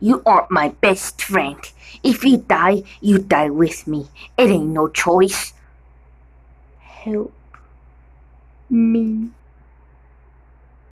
You aren't my best friend. If you die, you die with me. It ain't no choice. Help me.